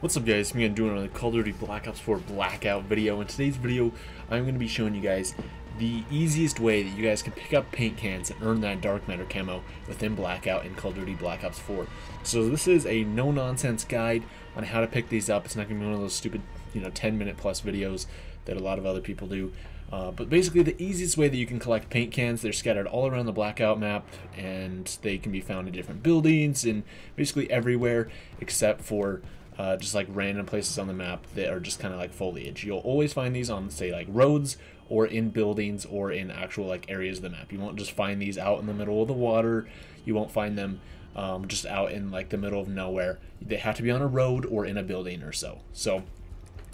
What's up guys, me I'm doing another Call of Duty Black Ops 4 Blackout video. In today's video, I'm going to be showing you guys the easiest way that you guys can pick up paint cans and earn that Dark Matter camo within Blackout in Call of Duty Black Ops 4. So this is a no-nonsense guide on how to pick these up. It's not going to be one of those stupid, you know, 10 minute plus videos that a lot of other people do. Uh, but basically the easiest way that you can collect paint cans, they're scattered all around the blackout map and they can be found in different buildings and basically everywhere except for uh, just like random places on the map that are just kind of like foliage. You'll always find these on say like roads or in buildings or in actual like areas of the map. You won't just find these out in the middle of the water. You won't find them um, just out in like the middle of nowhere. They have to be on a road or in a building or so. So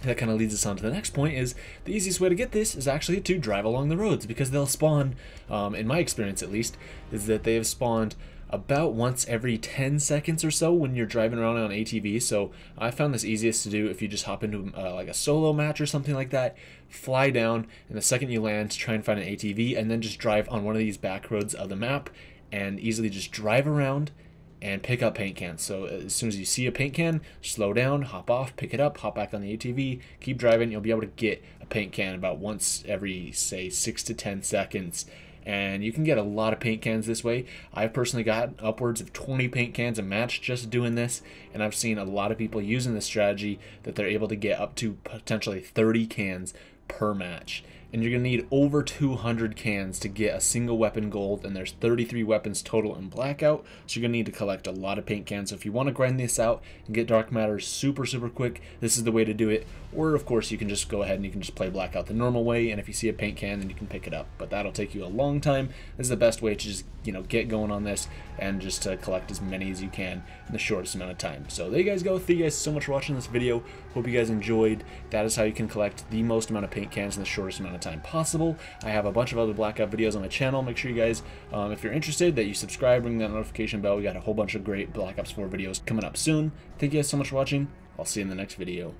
that kind of leads us on to the next point is the easiest way to get this is actually to drive along the roads because they'll spawn um, in my experience at least is that they have spawned about once every 10 seconds or so when you're driving around on ATV. So I found this easiest to do if you just hop into uh, like a solo match or something like that, fly down, and the second you land, try and find an ATV, and then just drive on one of these back roads of the map and easily just drive around and pick up paint cans. So uh, as soon as you see a paint can, slow down, hop off, pick it up, hop back on the ATV, keep driving. You'll be able to get a paint can about once every, say, six to 10 seconds and you can get a lot of paint cans this way. I've personally got upwards of 20 paint cans a match just doing this, and I've seen a lot of people using this strategy that they're able to get up to potentially 30 cans per match and you're going to need over 200 cans to get a single weapon gold, and there's 33 weapons total in Blackout, so you're going to need to collect a lot of paint cans. So if you want to grind this out and get Dark Matter super, super quick, this is the way to do it. Or, of course, you can just go ahead and you can just play Blackout the normal way, and if you see a paint can, then you can pick it up. But that'll take you a long time. This is the best way to just, you know, get going on this and just to collect as many as you can in the shortest amount of time. So there you guys go. Thank you guys so much for watching this video. Hope you guys enjoyed. That is how you can collect the most amount of paint cans in the shortest amount of time possible. I have a bunch of other Blackout videos on my channel. Make sure you guys, um, if you're interested, that you subscribe, ring that notification bell. We got a whole bunch of great Black Ops 4 videos coming up soon. Thank you guys so much for watching. I'll see you in the next video.